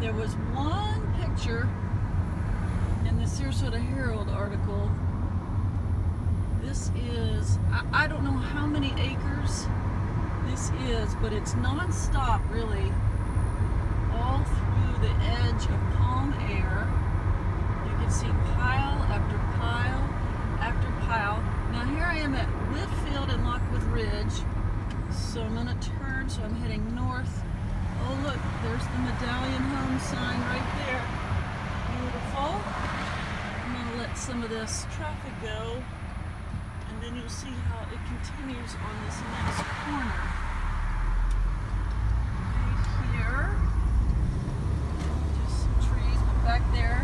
There was one picture in the Sarasota Herald article. This is, I, I don't know how many acres this is, but it's non-stop really all through the edge of Palm Air. You can see pile after pile after pile. Now here I am at Whitfield and Lockwood Ridge. So I'm going to turn, so I'm heading north. Oh look, the medallion home sign right there. Beautiful. I'm going to let some of this traffic go and then you'll see how it continues on this next corner. Right here. Just some trees, but back there